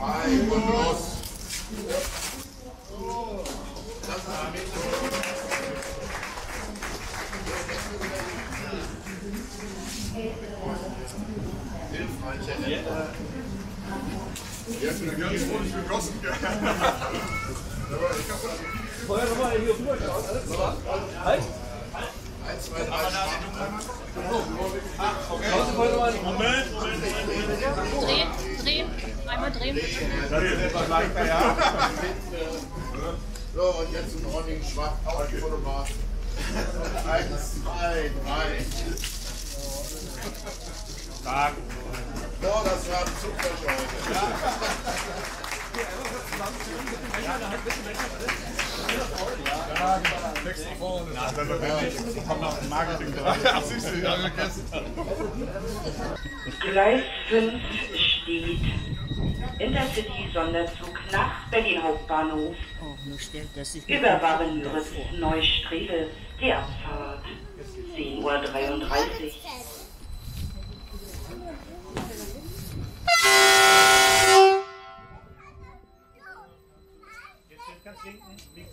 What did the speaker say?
Zwei und los. Das ist mit. Hilfreiche Hände. Jetzt wird ganz ordentlich gegossen. Vorher nochmal hier rüber schauen, alles klar? Halt! Eins, zwei, drei, Schauen Sie vorher nochmal. Moment, Moment, einmal drehen. Das ist etwas leichter, ja. So, und jetzt einen ordentlichen Schwach auf die Fotograf. Eins, zwei, drei. Tag. Boah, das war ein Zugfächer heute. Na, selbstverständlich. Ich komme noch im Marketing dran. Ach, siehst du, ja, vergessen. Gleis 5 steht Intercity-Sonderzug nach Berlin Hauptbahnhof über Warenmüritz Neustrelitz, die Abfahrt 10.33 Uhr. Jetzt ganz linken, links.